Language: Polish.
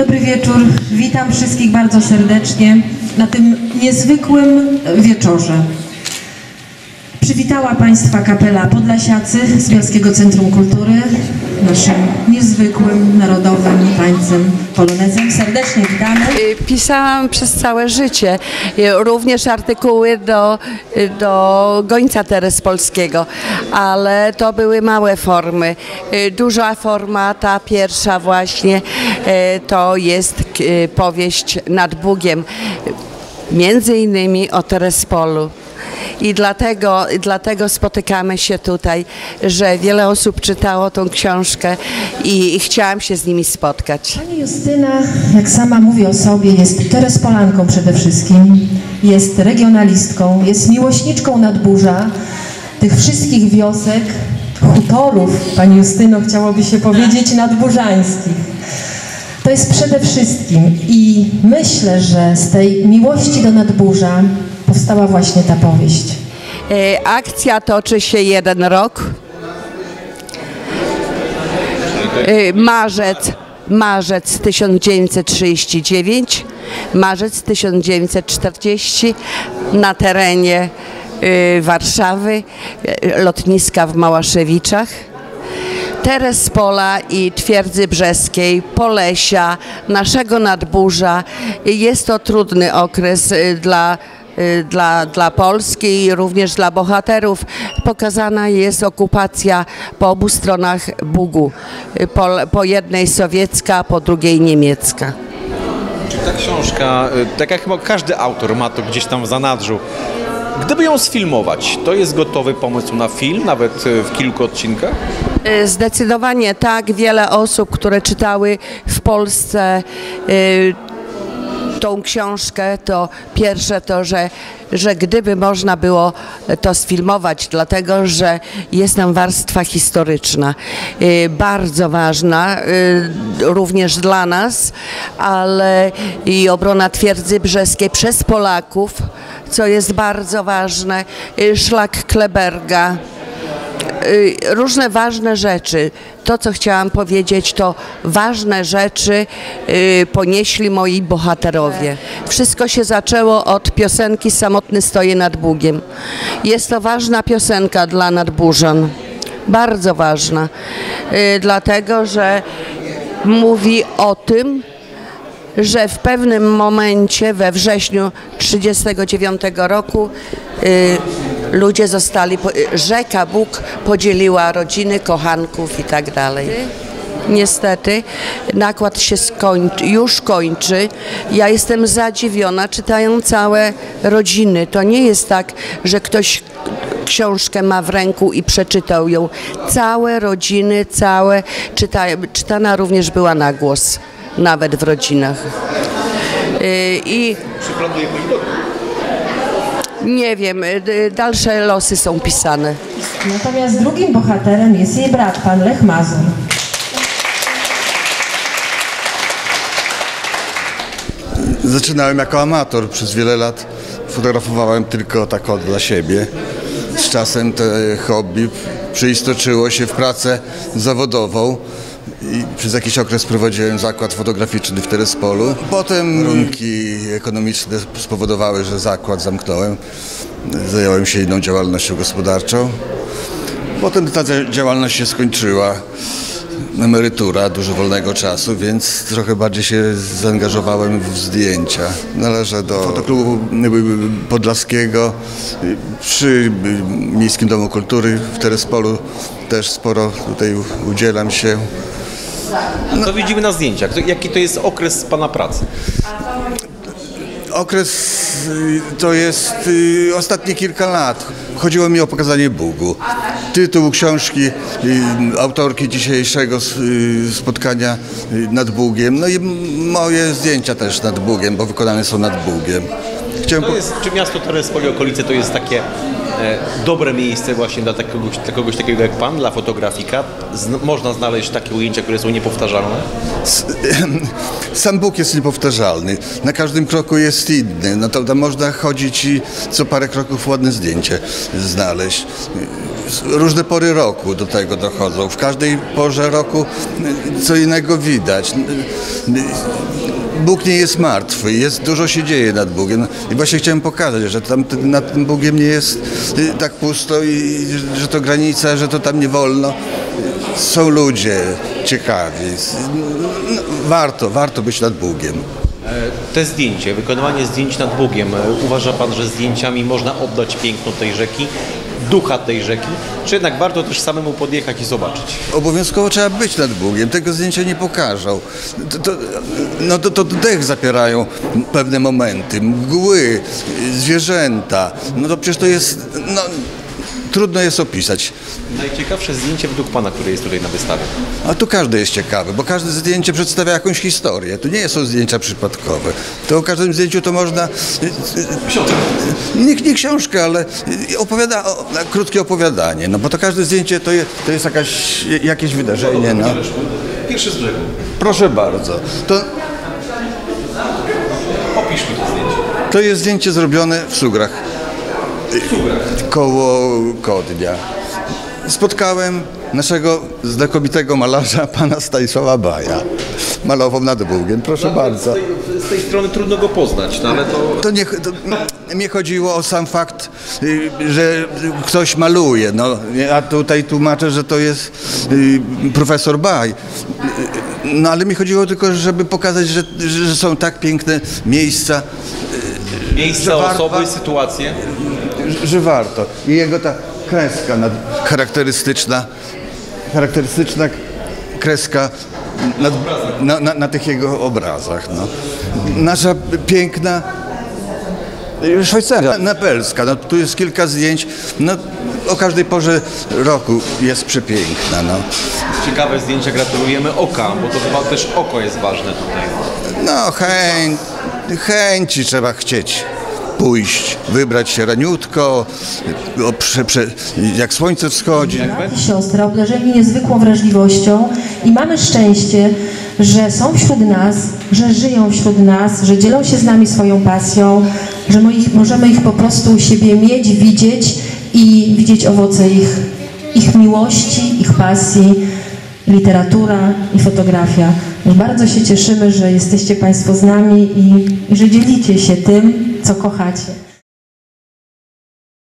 Dobry wieczór. Witam wszystkich bardzo serdecznie na tym niezwykłym wieczorze. Przywitała Państwa kapela Podlasiacy z Bielskiego Centrum Kultury naszym niezwykłym, narodowym tańcem polonezem. Serdecznie witamy. Y, Pisałam przez całe życie y, również artykuły do, y, do Gońca Terespolskiego, ale to były małe formy. Duża forma, ta pierwsza właśnie, to jest powieść nad Bugiem, między innymi o Terespolu. I dlatego, dlatego spotykamy się tutaj, że wiele osób czytało tą książkę i, i chciałam się z nimi spotkać. Pani Justyna, jak sama mówi o sobie, jest terespolanką przede wszystkim, jest regionalistką, jest miłośniczką nadburza, tych wszystkich wiosek, hutorów, Pani Justyno, chciałoby się powiedzieć, nadburzańskich. To jest przede wszystkim i myślę, że z tej miłości do nadburza powstała właśnie ta powieść. E, Akcja toczy się jeden rok. E, Marzec, marzec 1939, marzec 1940 na terenie e, Warszawy, lotniska w Małaszewiczach. Terespola i Twierdzy Brzeskiej, Polesia, naszego nadburza. Jest to trudny okres dla, dla, dla Polski i również dla bohaterów. Pokazana jest okupacja po obu stronach Bugu. Y, Po, po jednej sowiecka, po drugiej niemiecka. Ta książka, y, tak jak chyba każdy autor ma to gdzieś tam w zanadrzu, gdyby ją sfilmować, to jest gotowy pomysł na film, nawet y, w kilku odcinkach? Y, Zdecydowanie tak. Wiele osób, które czytały w Polsce y, tą książkę, to pierwsze to, że, że gdyby można było to sfilmować, dlatego że jest tam warstwa historyczna, y, bardzo ważna, y, również dla nas, ale i obrona twierdzy brzeskiej przez Polaków, co jest bardzo ważne, y, szlak Kleberga, różne ważne rzeczy. To, co chciałam powiedzieć, to ważne rzeczy y, ponieśli moi bohaterowie. Wszystko się zaczęło od piosenki Samotny stoję nad Bugiem. Jest to ważna piosenka dla nadburzan. Bardzo ważna. Y, dlatego, że mówi o tym, że w pewnym momencie we wrześniu 1939 roku y, ludzie zostali, rzeka Bóg podzieliła rodziny, kochanków i tak dalej. Niestety nakład się skończy, już kończy. Ja jestem zadziwiona, czytają całe rodziny. To nie jest tak, że ktoś książkę ma w ręku i przeczytał ją. Całe rodziny, całe, czyta, czytana również była na głos, nawet w rodzinach. Y, I nie wiem, y, dalsze losy są pisane. Natomiast drugim bohaterem jest jej brat, pan Lech Mazur. Zaczynałem jako amator. Przez wiele lat fotografowałem tylko tak od dla siebie. Z czasem to hobby przeistoczyło się w pracę zawodową i przez jakiś okres prowadziłem zakład fotograficzny w Terespolu. Potem warunki ekonomiczne spowodowały, że zakład zamknąłem. Zająłem się inną działalnością gospodarczą. Potem ta dzia- działalność się skończyła, emerytura, dużo wolnego czasu, więc trochę bardziej się zaangażowałem w zdjęcia. Należę do fotoklubu podlaskiego przy Miejskim Domu Kultury w Terespolu. Też sporo tutaj udzielam się. Co widzimy na zdjęciach? To, jaki to jest okres pana pracy? Okres y, to jest y, ostatnie kilka lat. Chodziło mi o pokazanie Bugu. Tytuł książki y, autorki dzisiejszego spotkania nad Bugiem. No i moje zdjęcia też nad Bugiem, bo wykonane są nad Bugiem. Chciałem jest, czy miasto Terespol i okolice to jest takie dobre miejsce właśnie dla kogoś, dla kogoś takiego jak Pan, dla fotografika? Zn- można znaleźć takie ujęcia, które są niepowtarzalne? Sam Bóg jest niepowtarzalny. Na każdym kroku jest inny. No to tam można chodzić i co parę kroków ładne zdjęcie znaleźć. Różne pory roku do tego dochodzą. W każdej porze roku co innego widać. Bóg nie jest martwy, jest, dużo się dzieje nad Bogiem. I właśnie chciałem pokazać, że tam nad tym Bogiem nie jest y, tak pusto i że to granica, że to tam nie wolno. Są ludzie ciekawi. No, Warto, warto być nad Bogiem. Te zdjęcie, wykonywanie zdjęć nad Bugiem, e, uważa Pan, że zdjęciami można oddać piękno tej rzeki, ducha tej rzeki, czy jednak warto też samemu podjechać i zobaczyć? Obowiązkowo trzeba być nad Bogiem, tego zdjęcia nie pokażą. To, to, no to, to dech zapierają pewne momenty, mgły, zwierzęta. No to przecież to jest, no trudno jest opisać. Najciekawsze zdjęcie według Pana, które jest tutaj na wystawie. A tu każde jest ciekawe, bo każde zdjęcie przedstawia jakąś historię. To nie są zdjęcia przypadkowe. To o każdym zdjęciu to można... Nie, nie książkę, ale opowiada, krótkie opowiadanie, no bo to każde zdjęcie to jest, to jest jakaś, jakieś wydarzenie. No. Pierwszy z brzegu. Proszę bardzo. To, Opisz mi to zdjęcie. to jest zdjęcie zrobione w Sugrach. Koło Kodnia. Spotkałem naszego znakomitego malarza, pana Stanisława Baja. Malował nad Bugiem, proszę bardzo. Z tej, z tej strony trudno go poznać, no ale to... To nie, to mnie chodziło o sam fakt, y, że ktoś maluje, no, a tutaj tłumaczę, że to jest y, profesor Baj. Y, No ale mi chodziło tylko, żeby pokazać, że, że są tak piękne miejsca, Miejsca, osoby, sytuacje. Że- warto. I jego ta kreska nad, charakterystyczna, charakterystyczna kreska nad, na, na, na tych jego obrazach. No. Nasza piękna Szwajcaria, Napelska, no, tu jest kilka zdjęć, no, o każdej porze roku jest przepiękna. No, Ciekawe zdjęcia, gratulujemy oka, bo to chyba też oko jest ważne tutaj. no chęć, chęci trzeba chcieć pójść, wybrać się raniutko, o, prze, prze, jak słońce wschodzi. Siostry obdarzeni niezwykłą wrażliwością i mamy szczęście, że są wśród nas, że żyją wśród nas, że dzielą się z nami swoją pasją, że my ich, możemy ich po prostu u siebie mieć, widzieć i widzieć owoce ich, ich miłości, ich pasji, literatura i fotografia. Bardzo się cieszymy, że jesteście Państwo z nami i, i że dzielicie się tym, co kochacie.